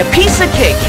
a piece of cake.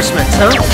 Reinforcements, huh?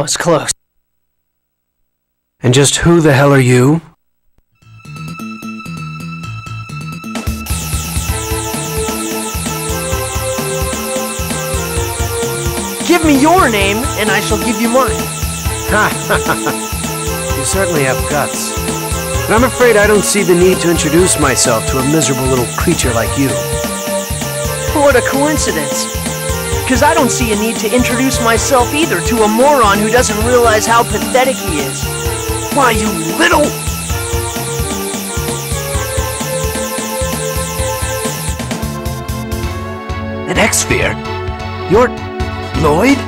That was close. And just who the hell are you? Give me your name, and I shall give you mine. Ha! you certainly have guts. But I'm afraid I don't see the need to introduce myself to a miserable little creature like you. What a coincidence. Because I don't see a need to introduce myself either to a moron who doesn't realize how pathetic he is. Why, you little... An Exsphere? You're... Lloyd?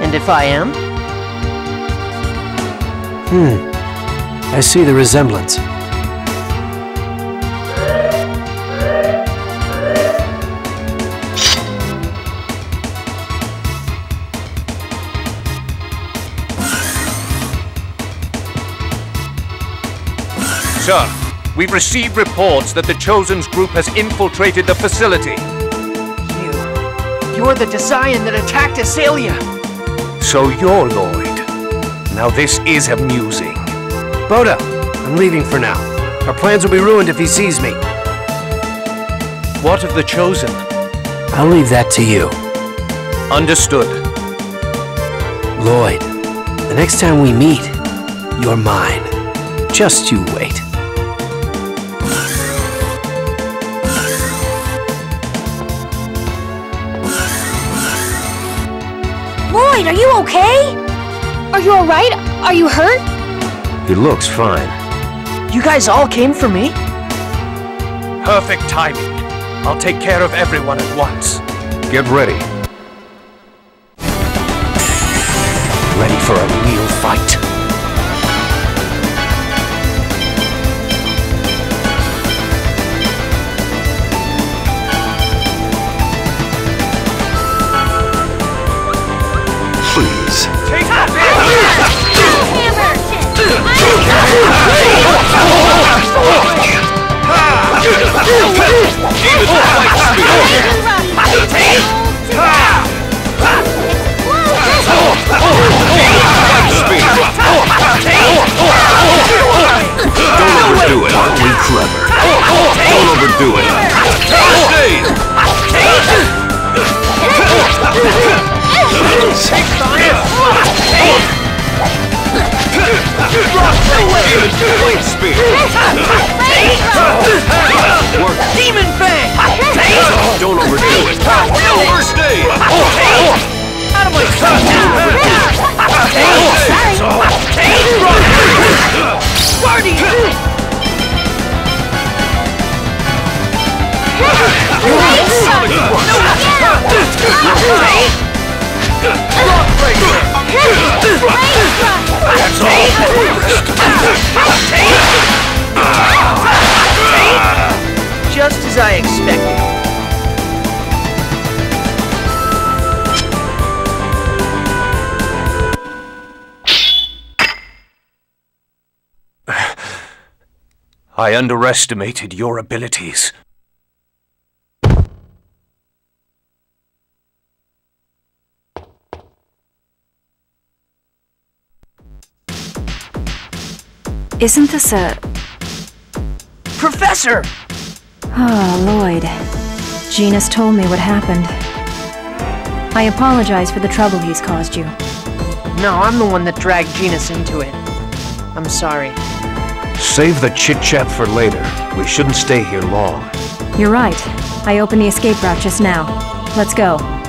And if I am? Hmm. I see the resemblance. Sir, we've received reports that the Chosen's group has infiltrated the facility. You. You're the Desian that attacked Iselia. So you're Lloyd. Now this is amusing. Botta, I'm leaving for now. Our plans will be ruined if he sees me. What of the Chosen? I'll leave that to you. Understood. Lloyd, the next time we meet, you're mine. Just you wait. You okay? Are you alright? Are you hurt? He looks fine. You guys all came for me? Perfect timing. I'll take care of everyone at once. Get ready. Ready for a underestimated your abilities. Isn't this a... Professor! Oh, Lloyd. Genis told me what happened. I apologize for the trouble he's caused you. No, I'm the one that dragged Genis into it. I'm sorry. Save the chit-chat for later. We shouldn't stay here long. You're right. I opened the escape route just now. Let's go.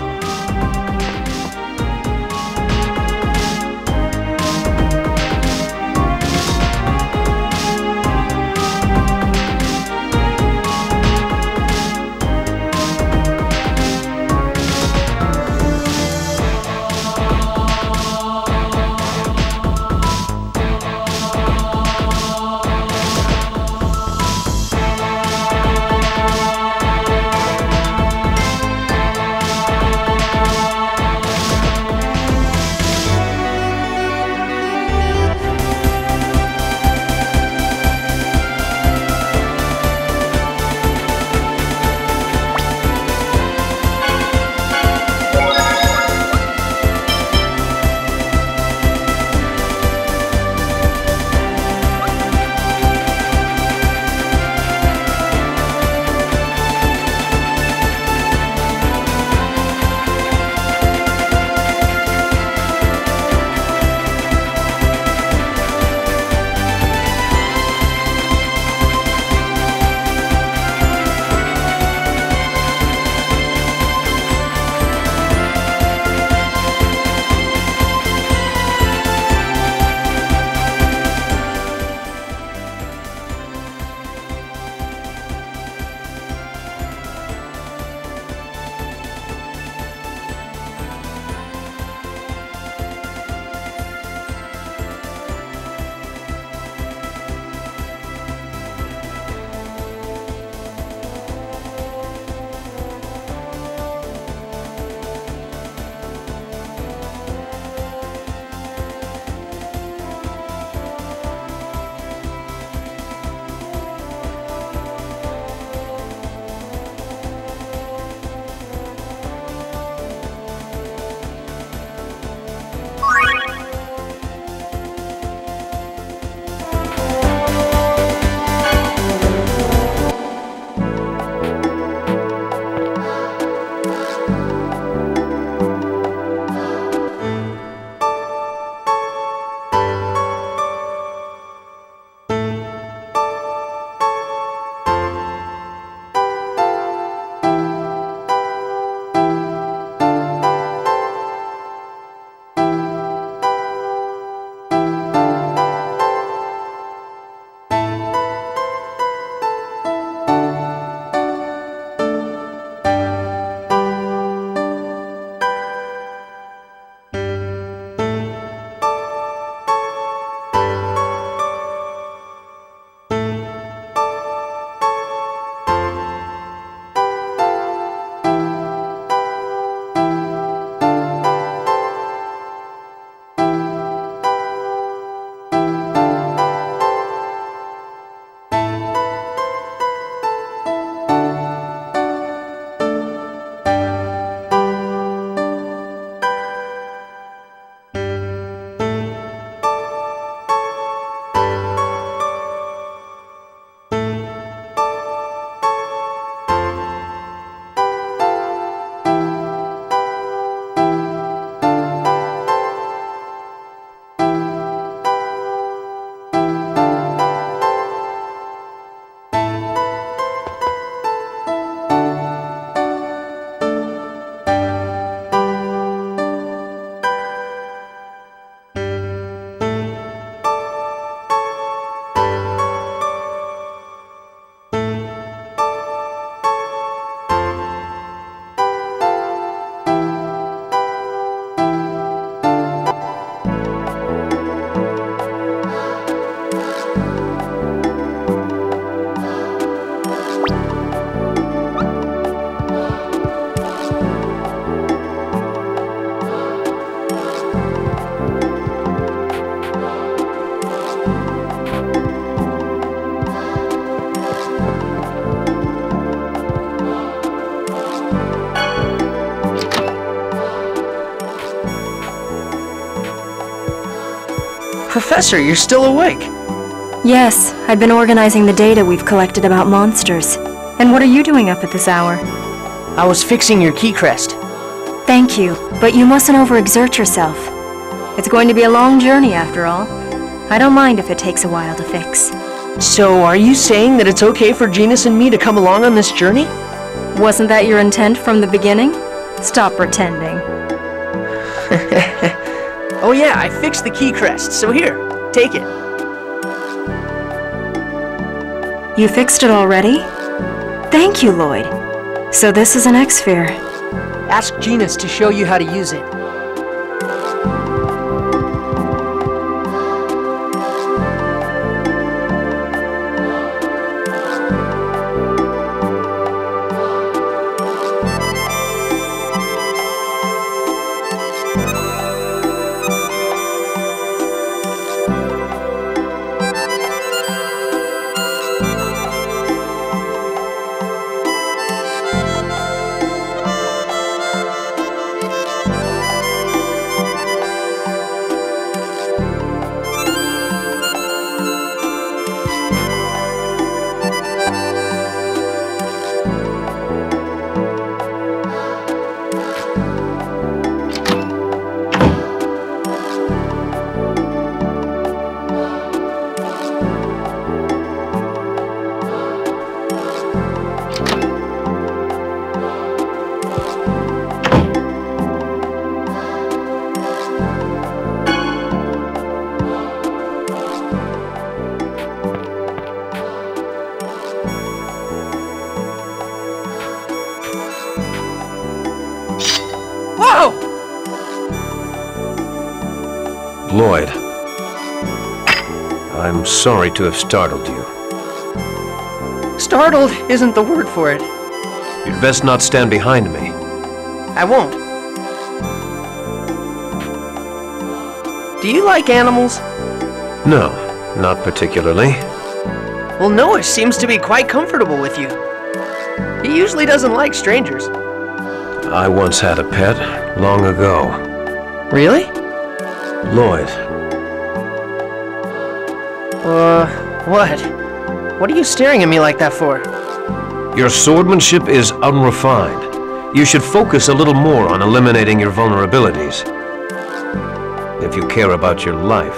Professor, you're still awake. Yes, I've been organizing the data we've collected about monsters. And what are you doing up at this hour? I was fixing your key crest. Thank you, but you mustn't overexert yourself. It's going to be a long journey after all. I don't mind if it takes a while to fix. So, are you saying that it's okay for Genis and me to come along on this journey? Wasn't that your intent from the beginning? Stop pretending. oh yeah, I fixed the key crest, so here, take it. You fixed it already? Thank you, Lloyd. So this is an Exsphere. Ask Genis to show you how to use it. Sorry to have startled you. Startled isn't the word for it. You'd best not stand behind me. I won't. Do you like animals? No, not particularly. Well, Noishe seems to be quite comfortable with you. He usually doesn't like strangers. I once had a pet, long ago. Really? Lloyd, Uh, what? What are you staring at me like that for? your swordmanship is unrefined. You should focus a little more on eliminating your vulnerabilities. If you care about your life.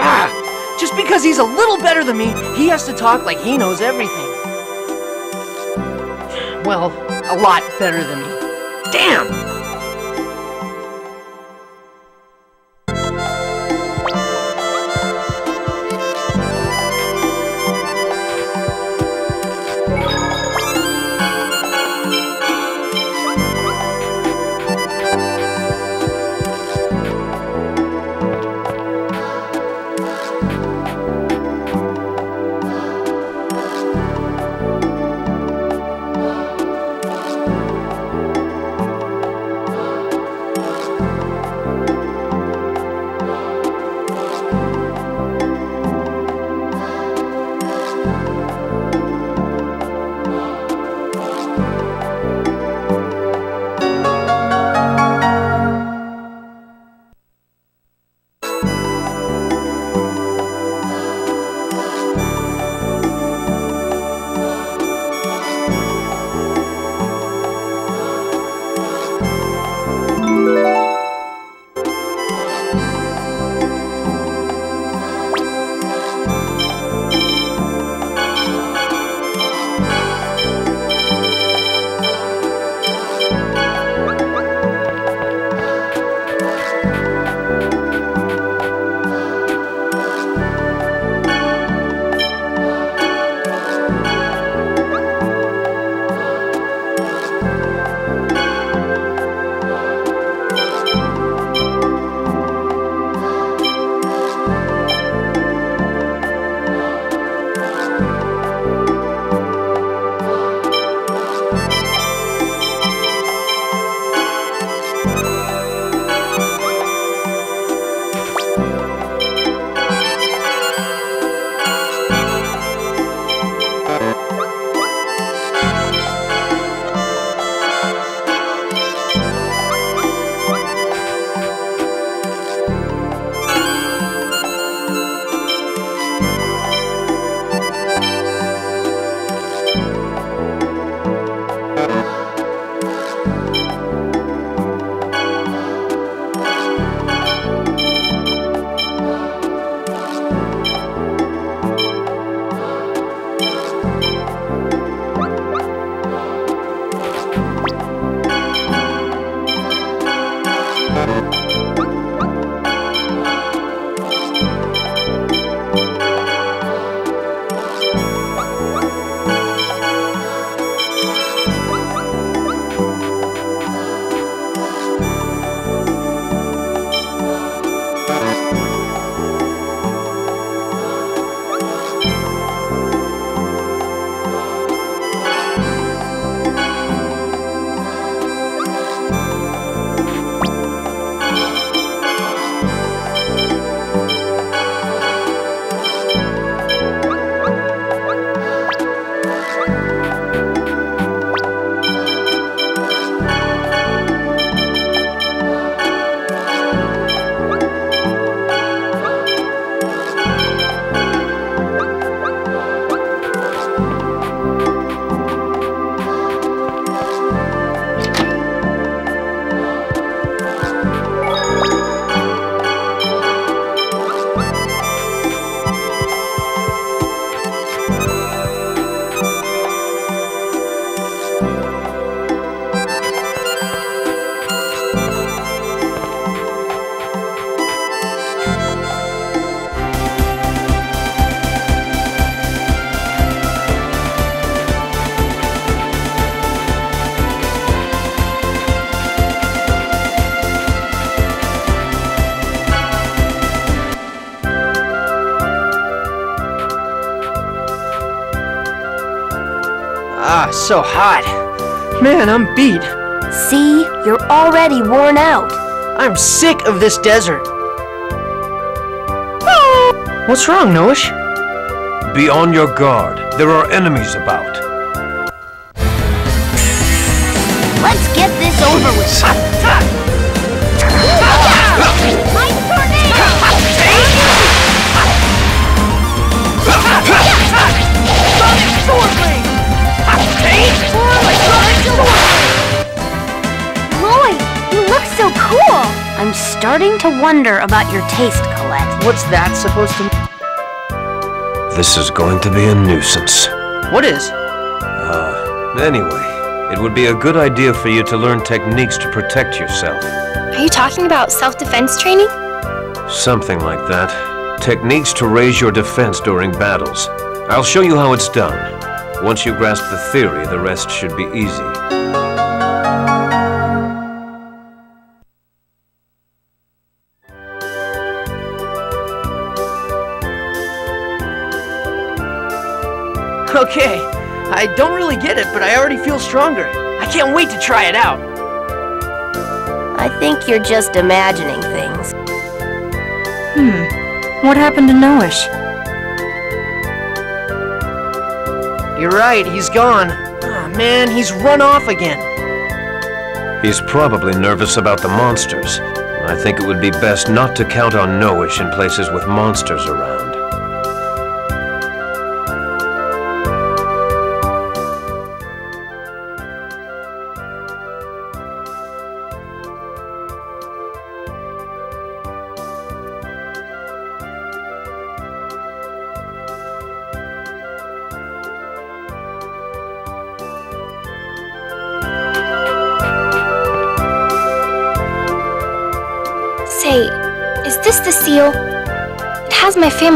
Ah! Just because he's a little better than me, he has to talk like he knows everything. Well, a lot better than me. So hot. Man, I'm beat. See? You're already worn out. I'm sick of this desert. What's wrong, Noishe? Be on your guard. There are enemies about. Starting to wonder about your taste, Colette. What's that supposed to This is going to be a nuisance. What is? Uh, anyway, it would be a good idea for you to learn techniques to protect yourself. Are you talking about self-defense training? Something like that. Techniques to raise your defense during battles. I'll show you how it's done. Once you grasp the theory, the rest should be easy. Okay, I don't really get it, but I already feel stronger. I can't wait to try it out. I think you're just imagining things. Hmm. What happened to Noishe? You're right, he's gone. Oh man, he's run off again. He's probably nervous about the monsters. I think it would be best not to count on Noishe in places with monsters around.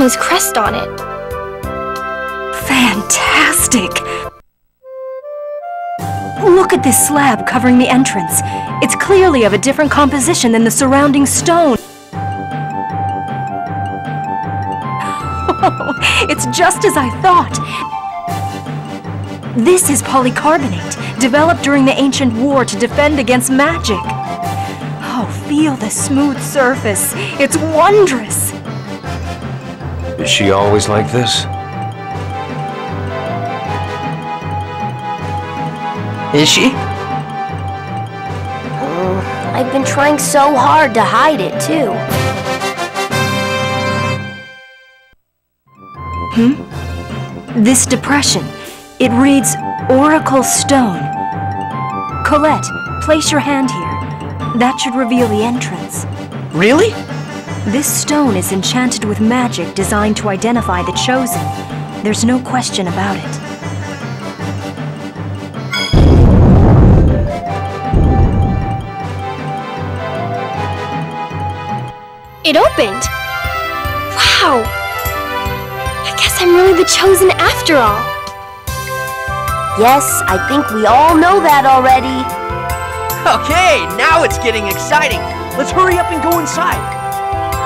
Family's crest on it. Fantastic! Look at this slab covering the entrance. It's clearly of a different composition than the surrounding stone. Oh, it's just as I thought. This is polycarbonate, developed during the ancient war to defend against magic. Oh, feel the smooth surface. It's wondrous. Is she always like this? Is she? I've been trying so hard to hide it, too. Hmm? This depression, it reads Oracle Stone. Colette, place your hand here. That should reveal the entrance. Really? This stone is enchanted with magic designed to identify the chosen. There's no question about it. It opened! Wow! I guess I'm really the chosen after all. Yes, I think we all know that already. Okay, now it's getting exciting. Let's hurry up and go inside.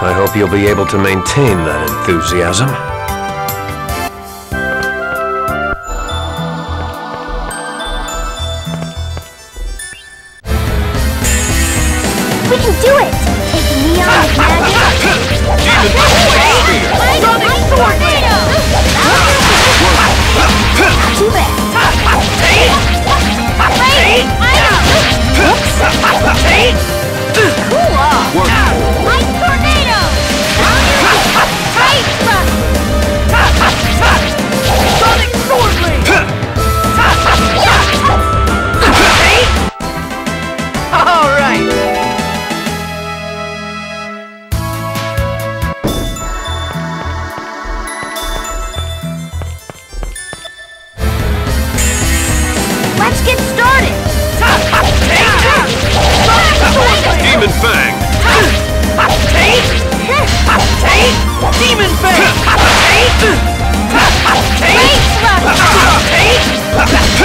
I hope you'll be able to maintain that enthusiasm. Let's get started! Demon Fang! Demon Fang!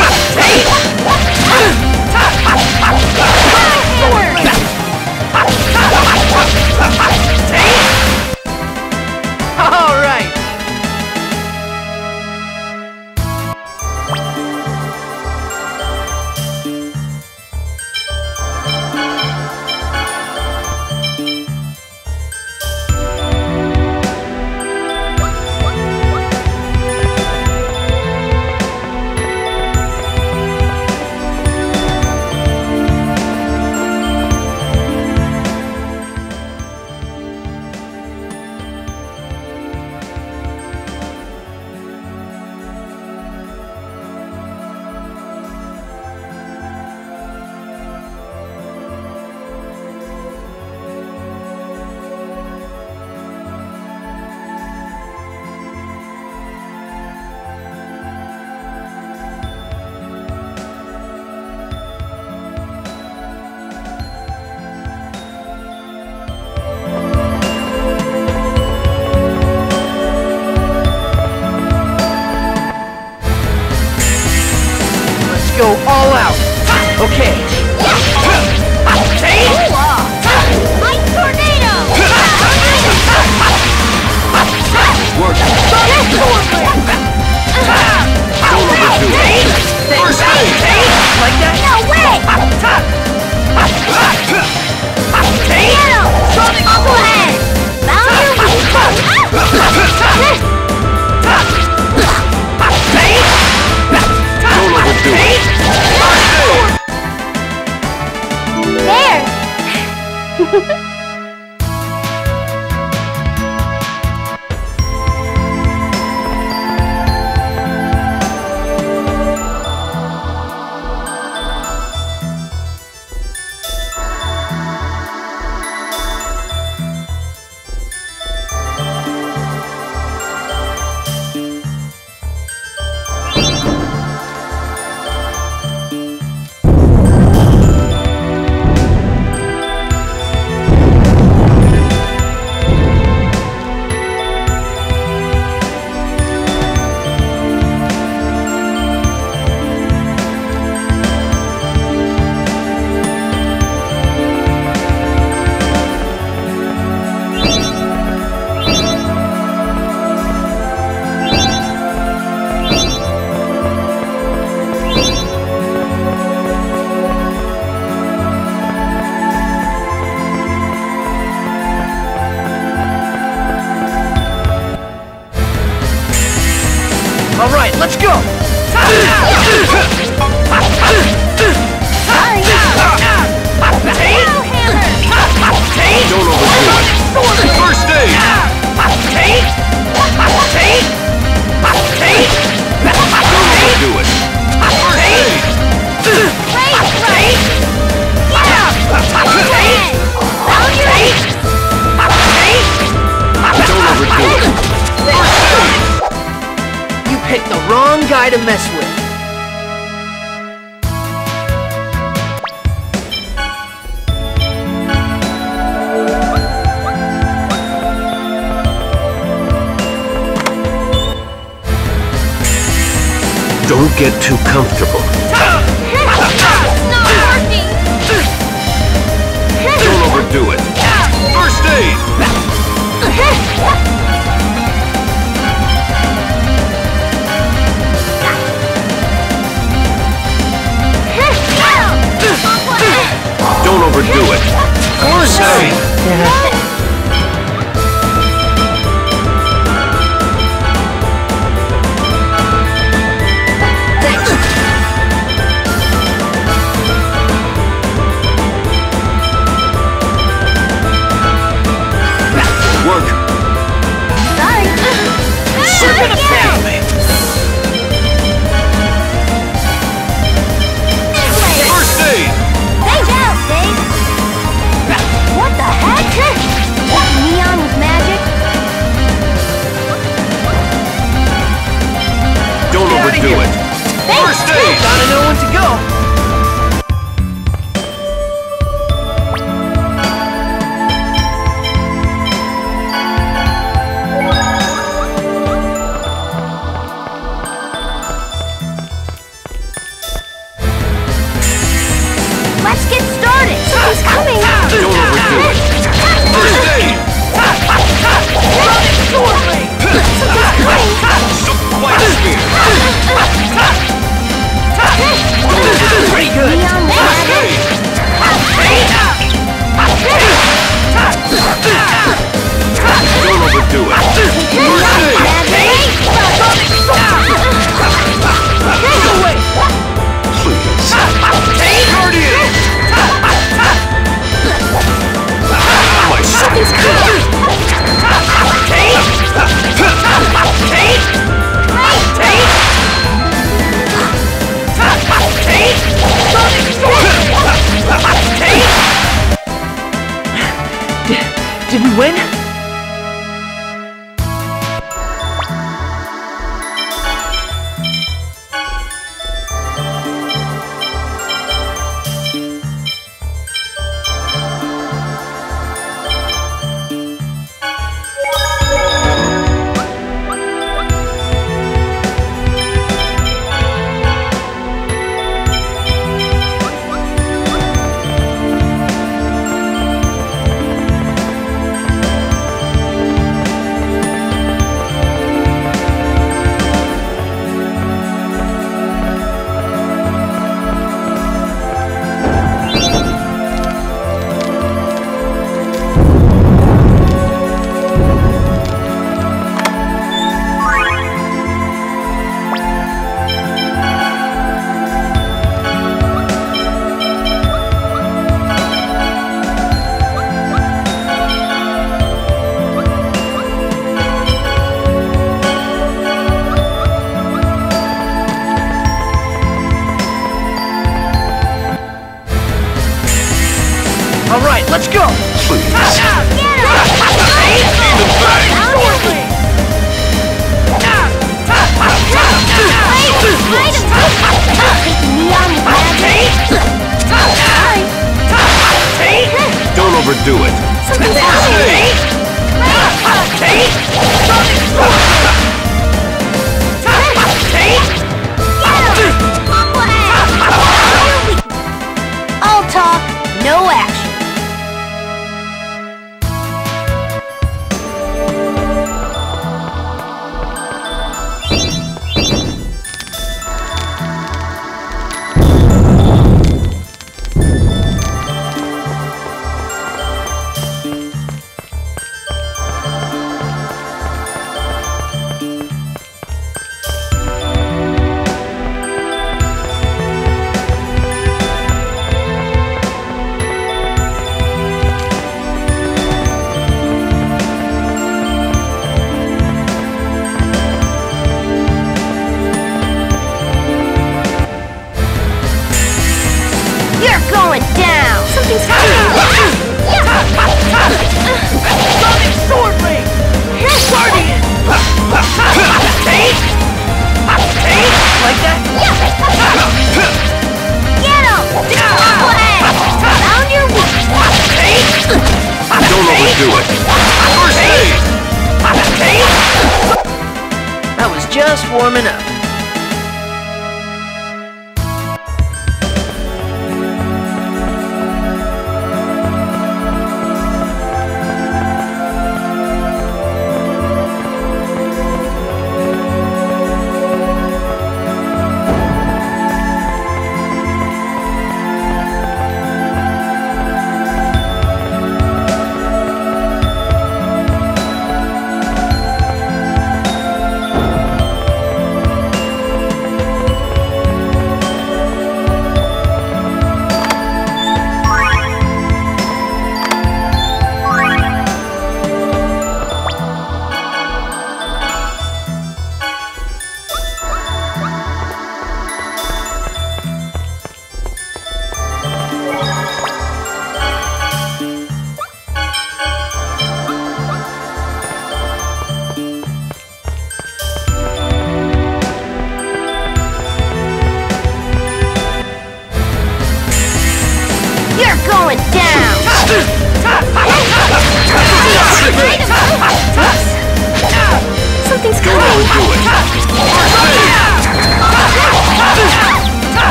aid.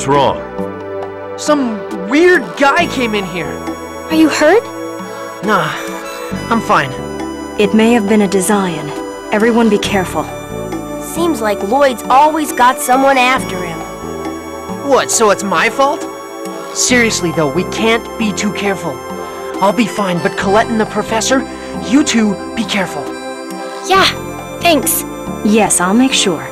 What's wrong? Some weird guy came in here. Are you hurt? Nah, I'm fine. It may have been a Desian. Everyone be careful. Seems like Lloyd's always got someone after him. What, so it's my fault? Seriously though, we can't be too careful. I'll be fine, but Colette and the professor, you two be careful. Yeah, thanks. Yes, I'll make sure.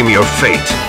Blame your fate.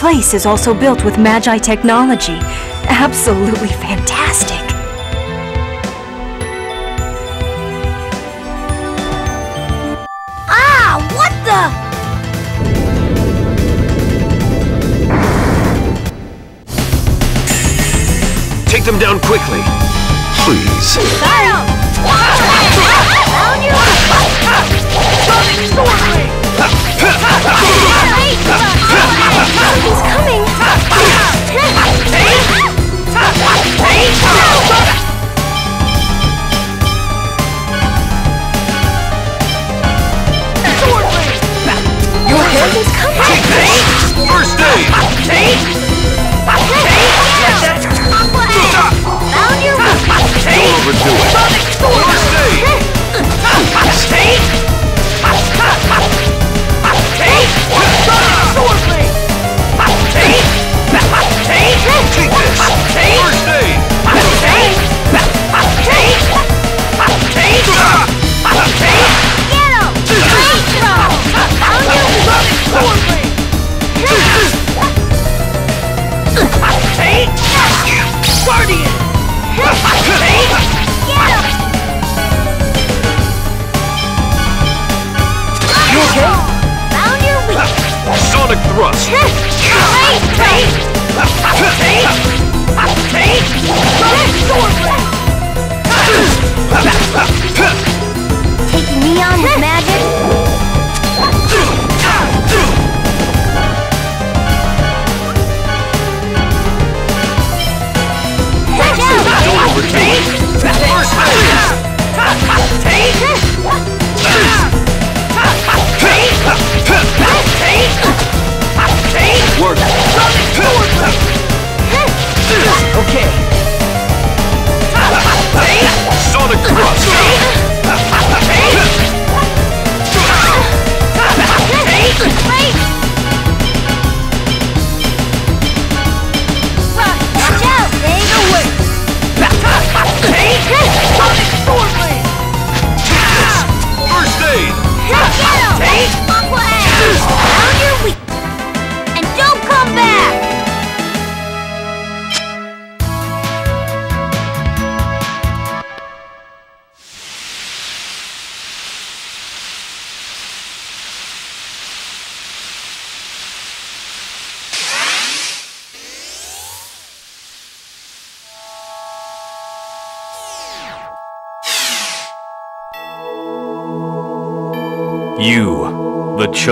place is also built with Magitechnology. Absolutely fantastic. Ah, what the... Take them down quick!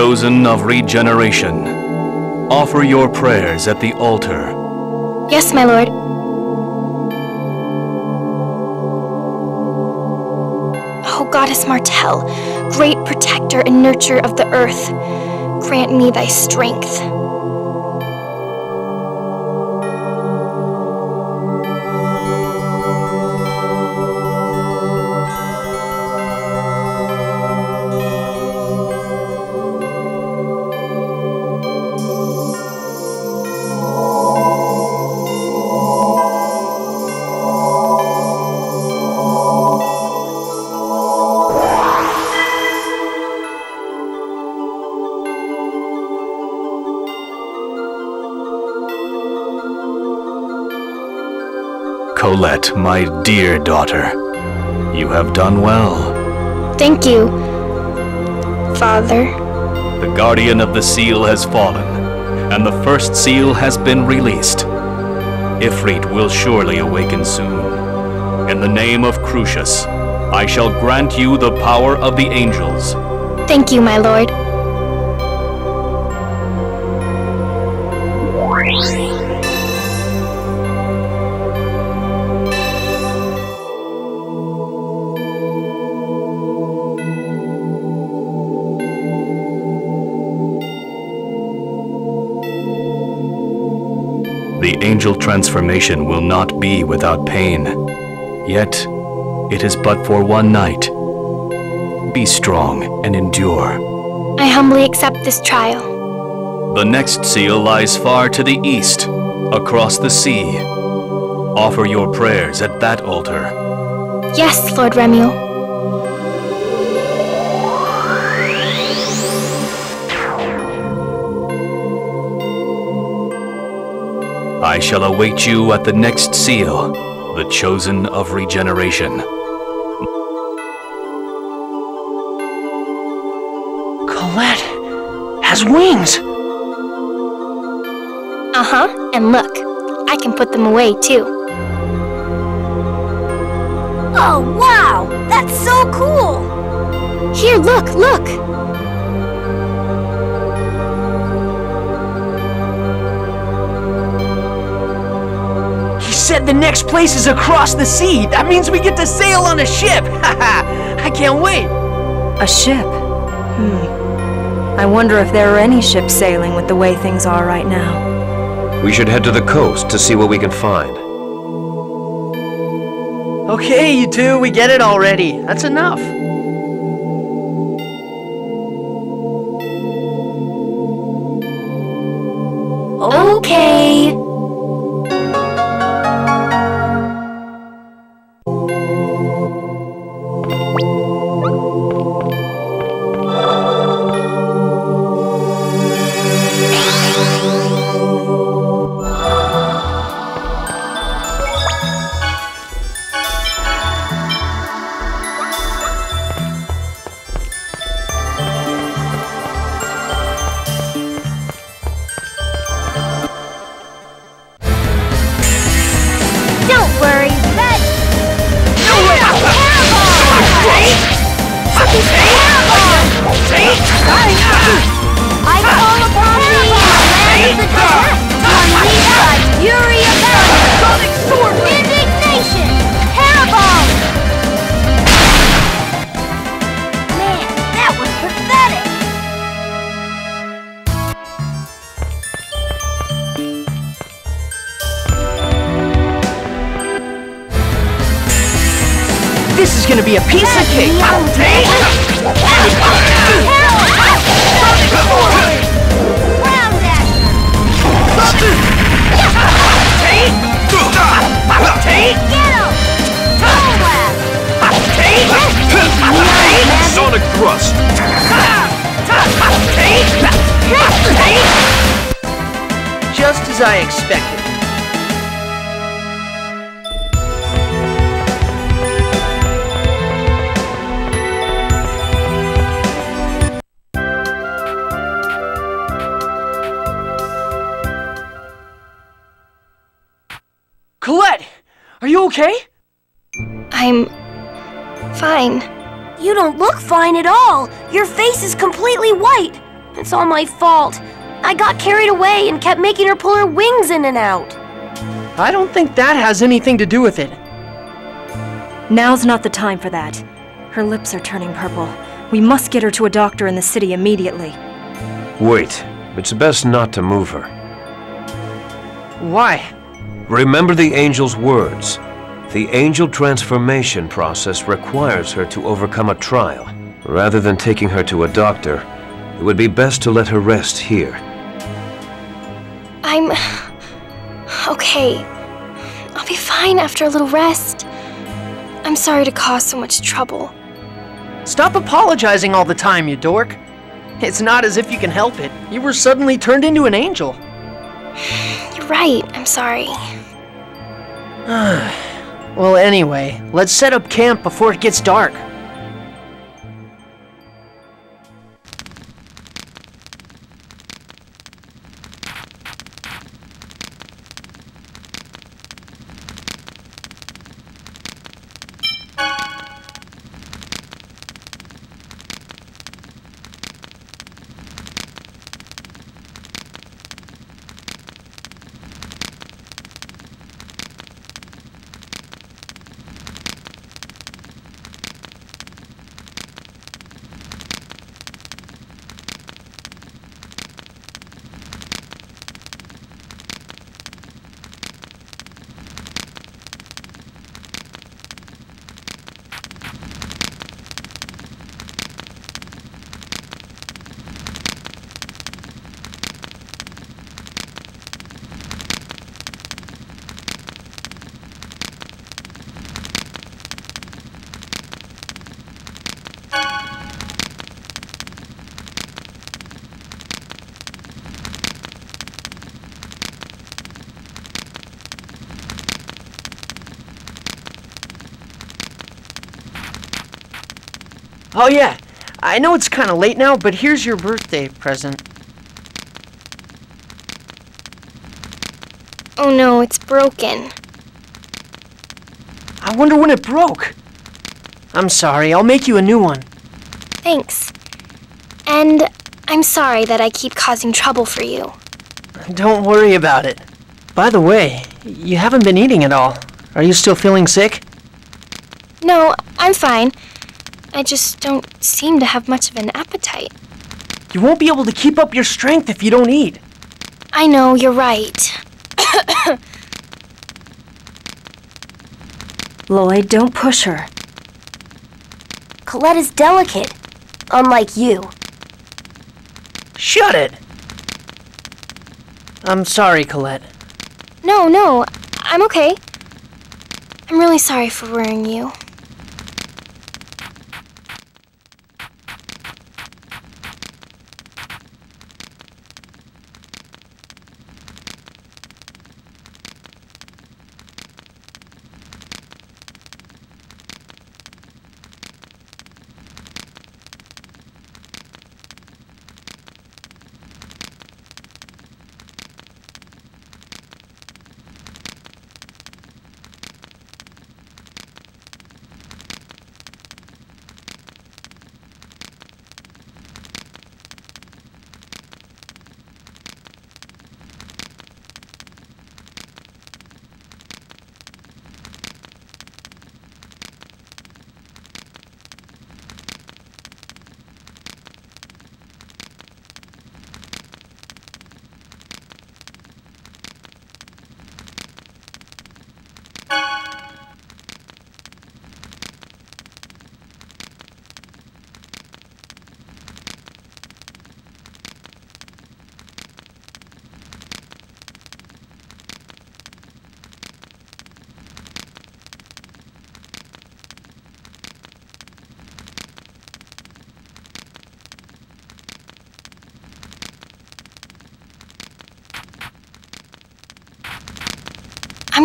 Chosen of regeneration, offer your prayers at the altar. Yes, my lord. O goddess Martel, great protector and nurturer of the earth, grant me thy strength. My dear daughter, you have done well. Thank you, Father. The guardian of the seal has fallen, and the first seal has been released. Ifrit will surely awaken soon. In the name of Cruxis, I shall grant you the power of the angels. Thank you, my lord. Transformation will not be without pain. Yet, it is but for one night. Be strong and endure. I humbly accept this trial. The next seal lies far to the east, across the sea. Offer your prayers at that altar. Yes, Lord Remiel. I shall await you at the next seal, the chosen of regeneration. Colette has wings. Uh huh. And look, I can put them away too. Oh, wow! That's so cool! Here, look, look! Said the next place is across the sea. That means we get to sail on a ship. I can't wait. A ship? Hmm. I wonder if there are any ships sailing with the way things are right now. We should head to the coast to see what we can find. Okay, you two, we get it already. That's enough. It's all my fault. I got carried away and kept making her pull her wings in and out. I don't think that has anything to do with it. Now's not the time for that. Her lips are turning purple. We must get her to a doctor in the city immediately. Wait. It's best not to move her. Why? Remember the angel's words. The angel transformation process requires her to overcome a trial. Rather than taking her to a doctor, it would be best to let her rest here. I'm. Okay. I'll be fine after a little rest. I'm sorry to cause so much trouble. Stop apologizing all the time, you dork. It's not as if you can help it. You were suddenly turned into an angel. You're right, I'm sorry. Well, anyway, let's set up camp before it gets dark. Oh, yeah. I know it's kind of late now, but here's your birthday present. Oh no, it's broken. I wonder when it broke. I'm sorry, I'll make you a new one. Thanks. And I'm sorry that I keep causing trouble for you. Don't worry about it. By the way, you haven't been eating at all. Are you still feeling sick? No, I'm fine. I just don't seem to have much of an appetite. You won't be able to keep up your strength if you don't eat. I know, you're right. Lloyd, don't push her. Colette is delicate, unlike you. Shut it! I'm sorry, Colette. No, no, I'm okay. I'm really sorry for worrying you.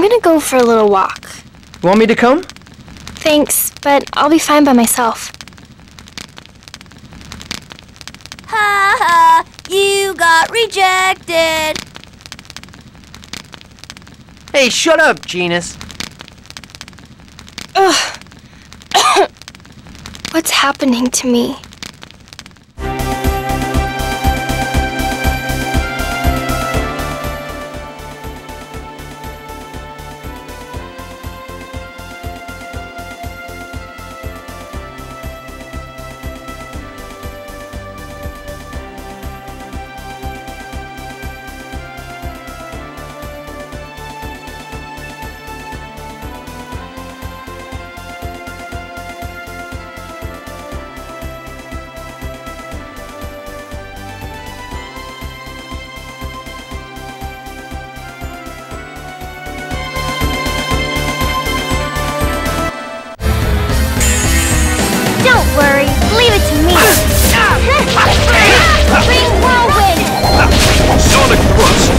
Gonna go for a little walk. Want me to come? Thanks, but I'll be fine by myself. Ha ha! You got rejected! Hey, shut up, Genis. Ugh. What's happening to me? It to me. Ring whirlwind. Sonic Thrust!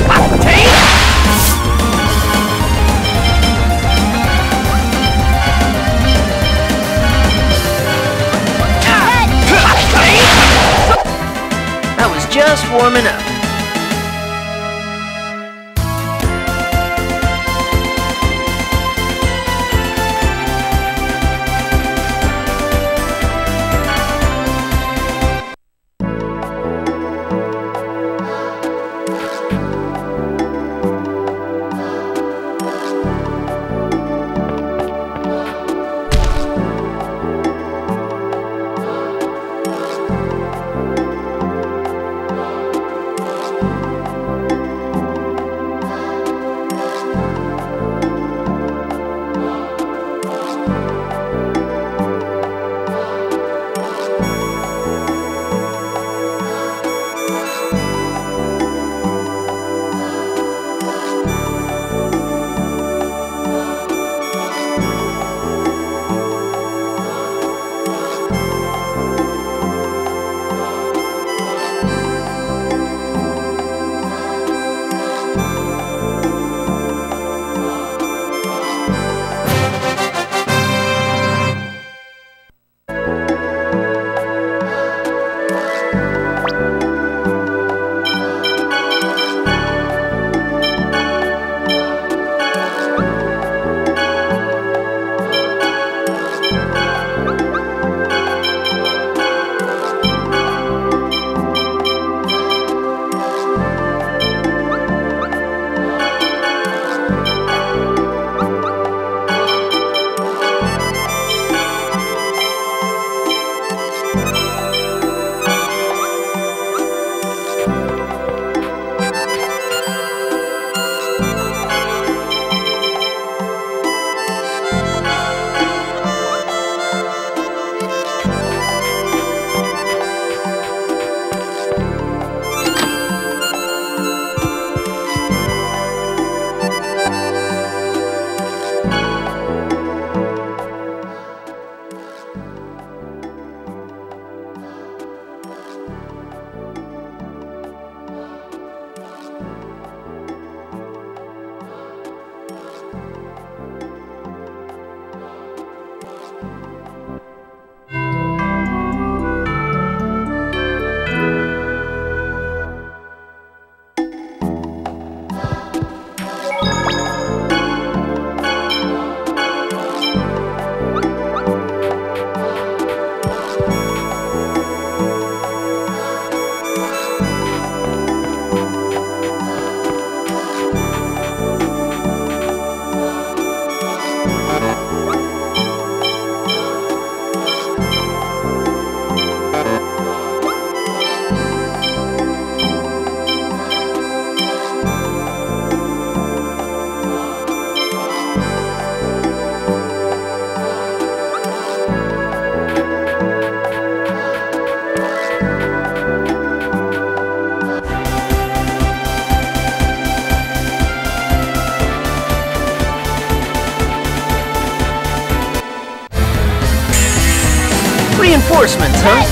I was just warming up. Reinforcements, huh?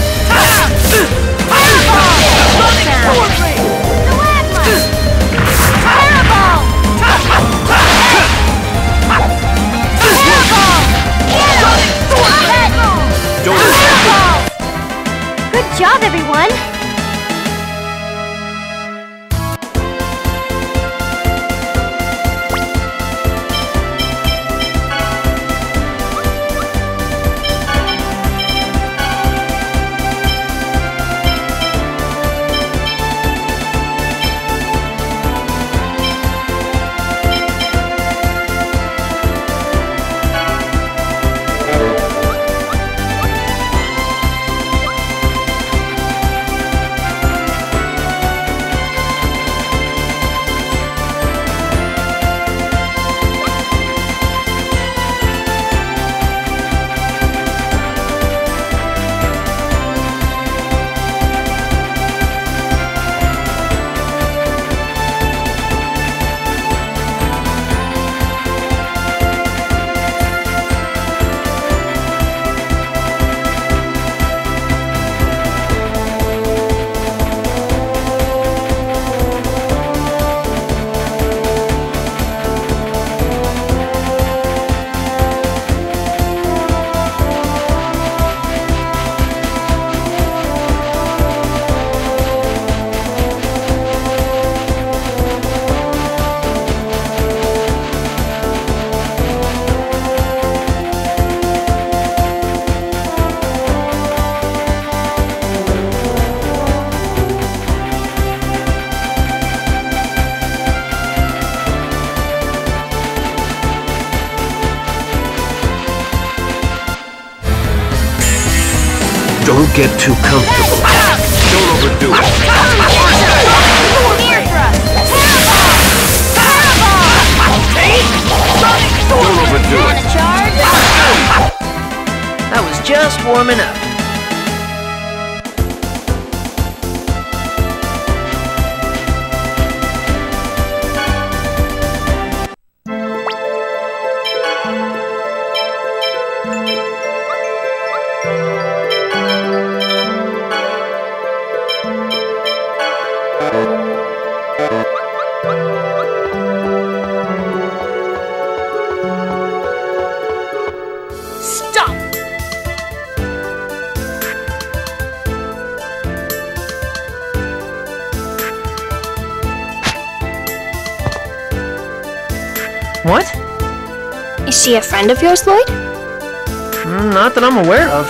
She a friend of yours, Lloyd? Mm, Not that I'm aware of.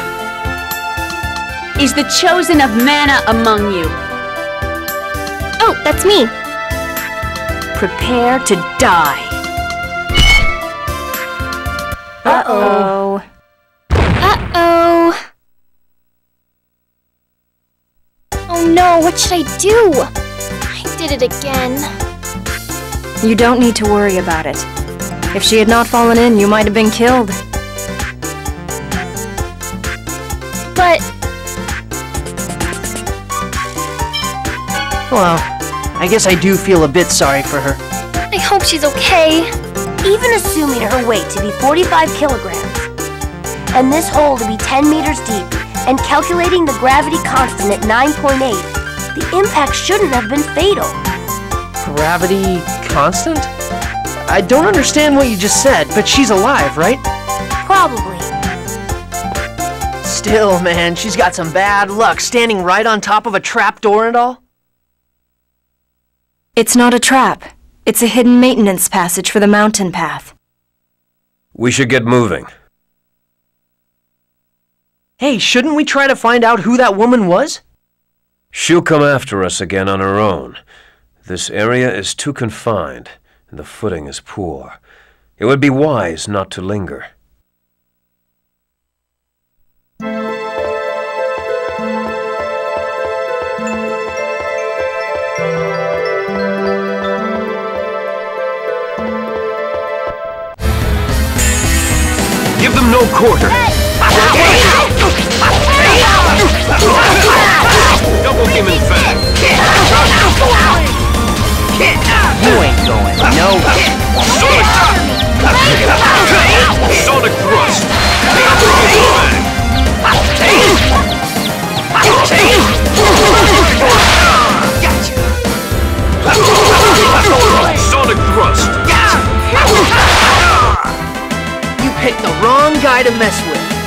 Is the chosen of mana among you? Oh, that's me. Prepare to die. Uh-oh. Uh-oh. Oh no, what should I do? I did it again. You don't need to worry about it. If she had not fallen in, you might have been killed. But Well, I guess I do feel a bit sorry for her. I hope she's okay. Even assuming her weight to be 45 kilograms, and this hole to be 10 meters deep, and calculating the gravity constant at 9.8, the impact shouldn't have been fatal. Gravity constant? I don't understand what you just said, but she's alive, right? Probably. Still, man, she's got some bad luck standing right on top of a trap door and all. It's not a trap. It's a hidden maintenance passage for the mountain path. We should get moving. Hey, shouldn't we try to find out who that woman was? She'll come after us again on her own. This area is too confined, and the footing is poor. It would be wise not to linger. Give them no quarter! Double demon fang! Ain't going nowhere. Sonic thrust! Sonic thrust! You picked the wrong guy to mess with.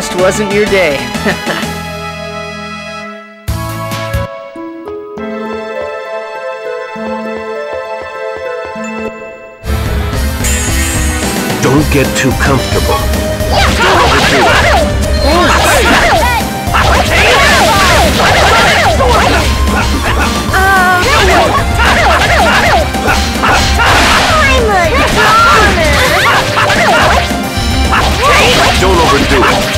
Just wasn't your day. Don't get too comfortable. Don't overdo it.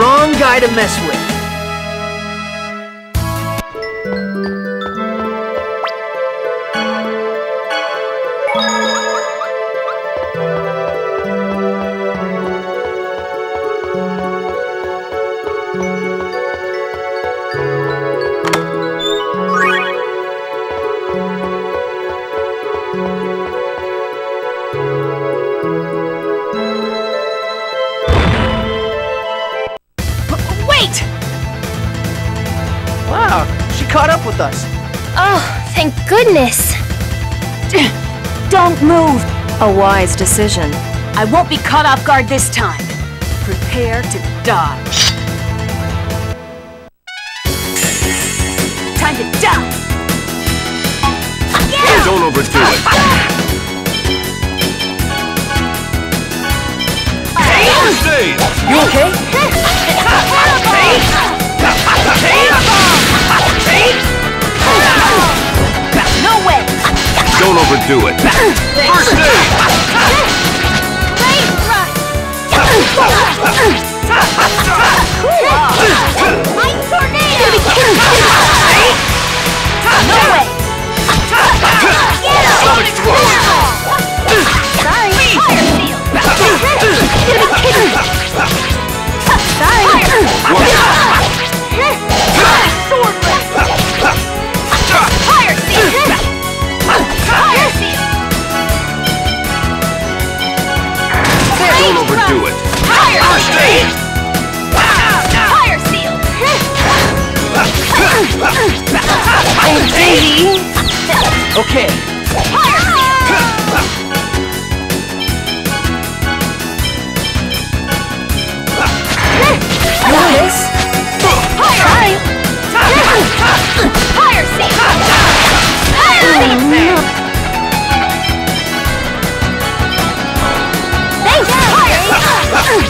Wrong guy to mess with. A wise decision. I won't be caught off guard this time. Prepare to die. Time to die! Don't overdo it. First aid. You okay? No way! Don't overdo it. First aid! Ice tornado! Fire wrist! Fire seal! Fire seal! Okay. Fire seal! Fire! Fire! Fire! Sonic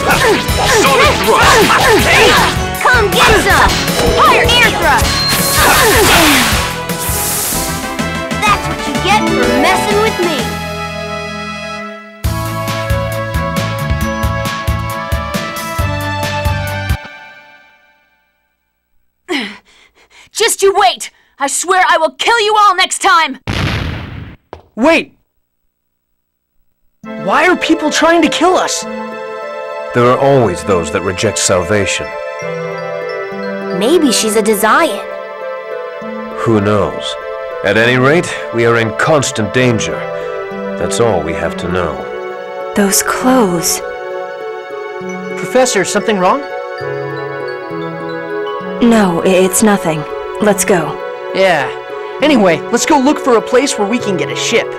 thrust! Come get some! Fire air thrust! That's what you get for messing with me! Just you wait! I swear I will kill you all next time! Wait! Why are people trying to kill us? There are always those that reject salvation. Maybe she's a Desian. Who knows? At any rate, we are in constant danger. That's all we have to know. Those clothes. Professor, something wrong? No, it's nothing. Let's go. Yeah. Anyway, let's go look for a place where we can get a ship.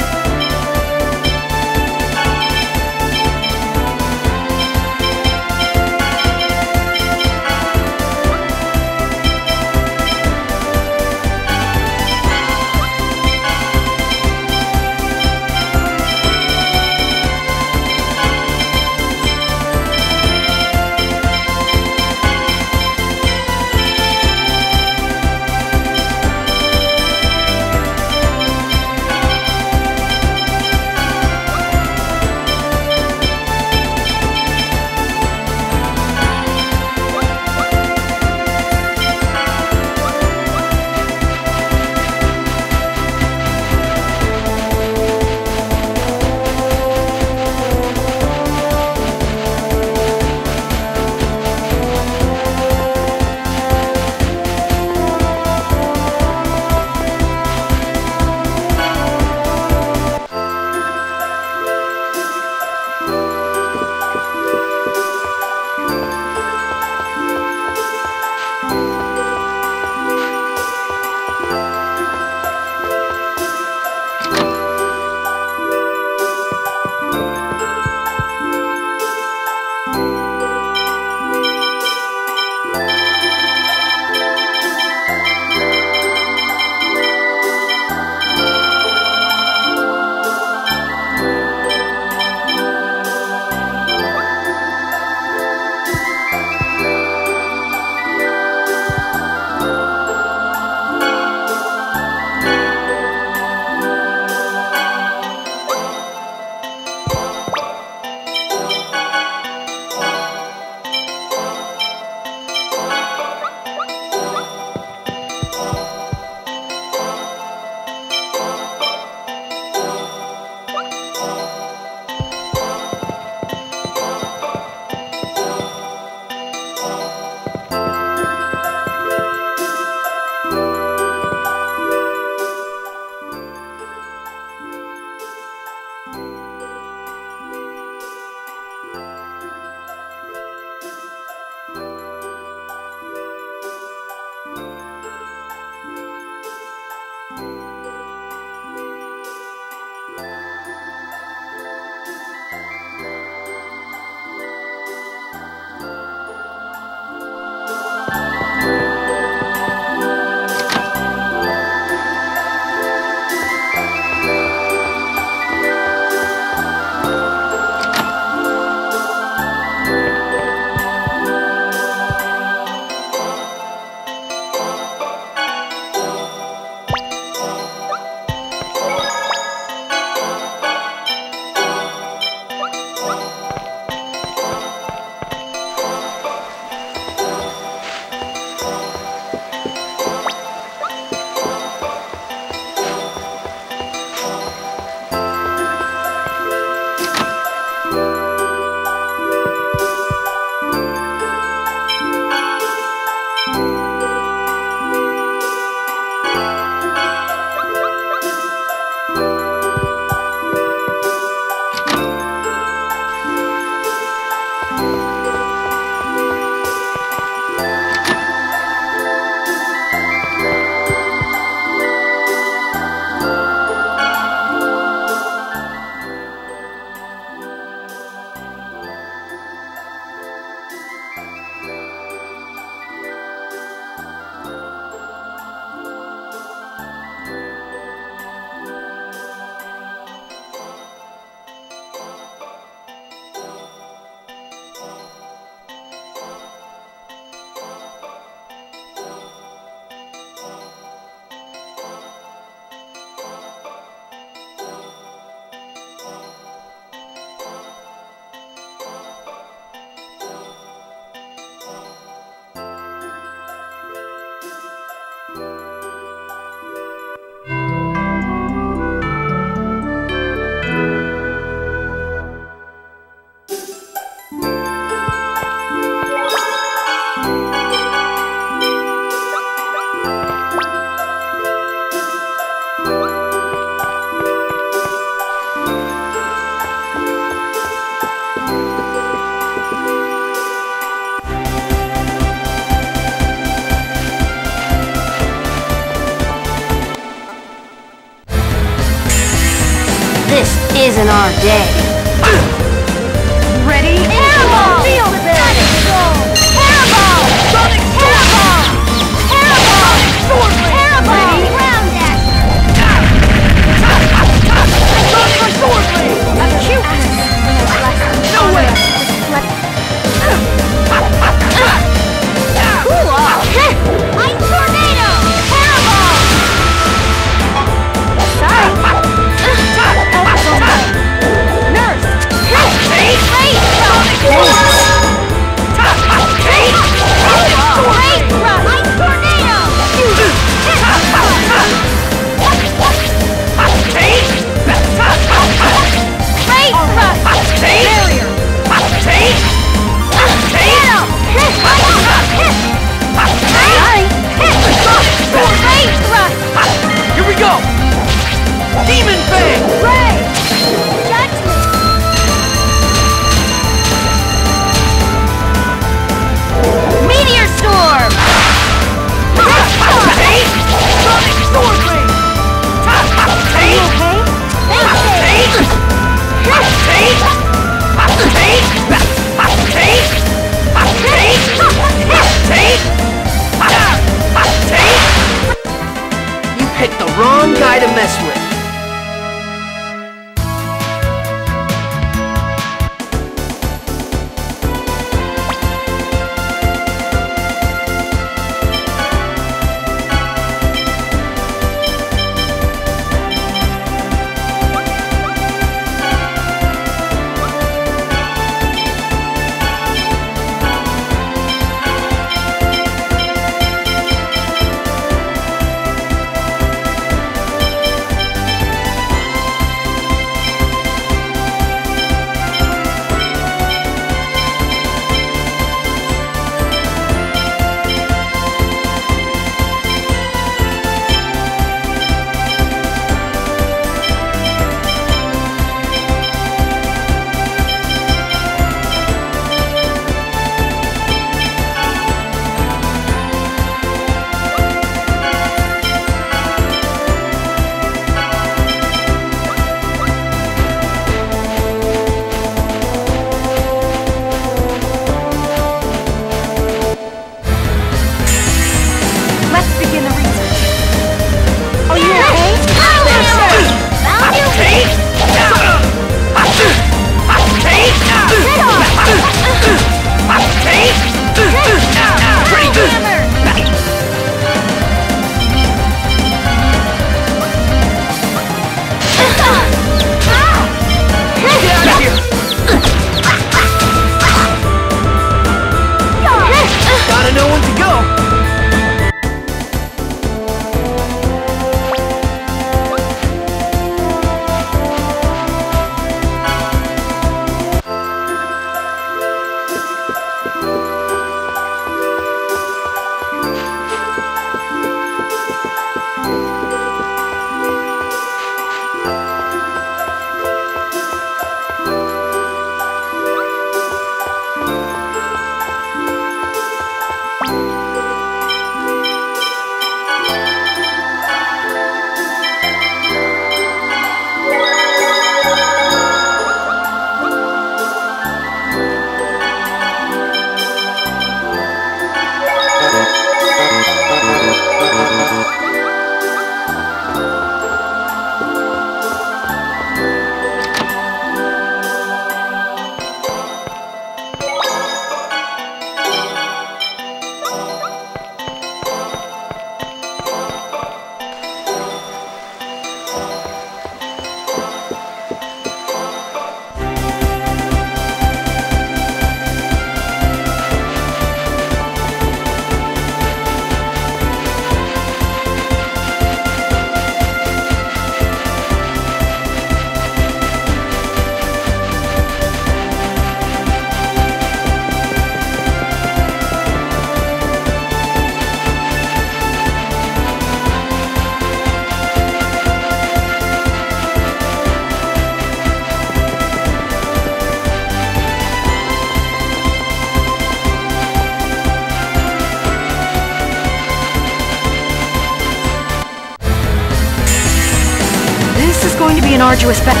Is going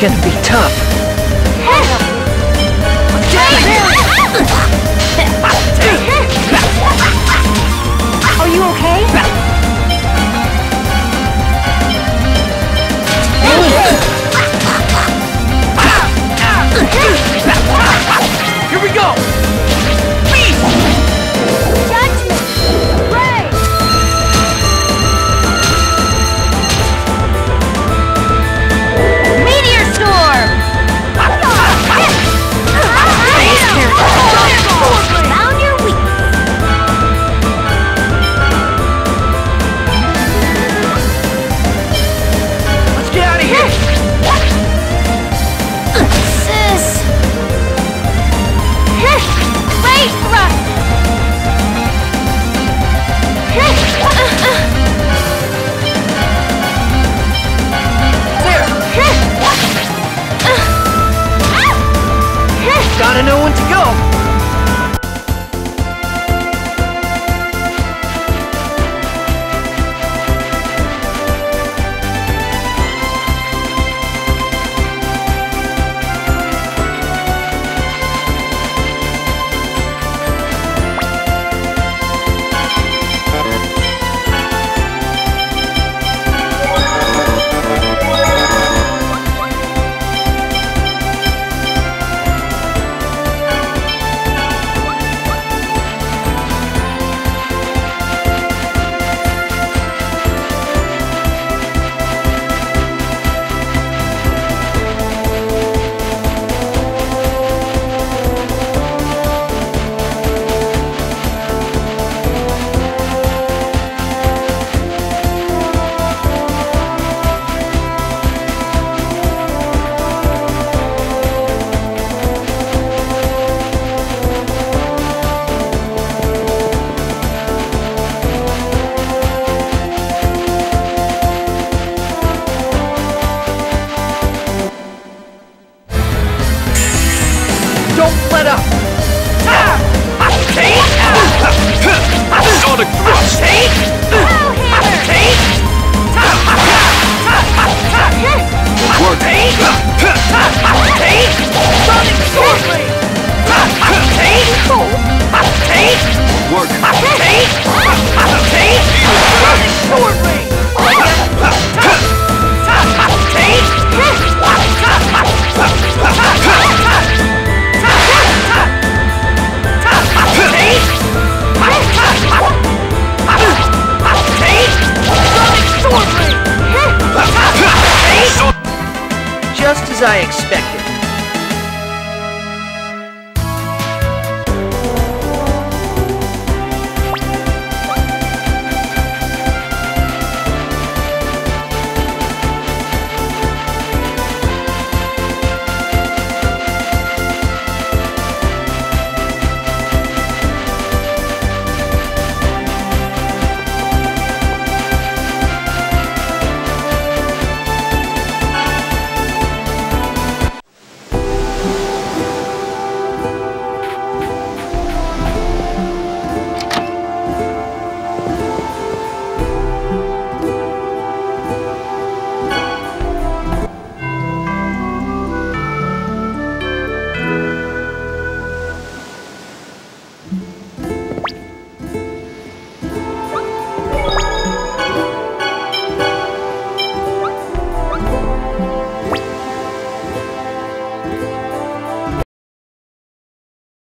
gonna be tough.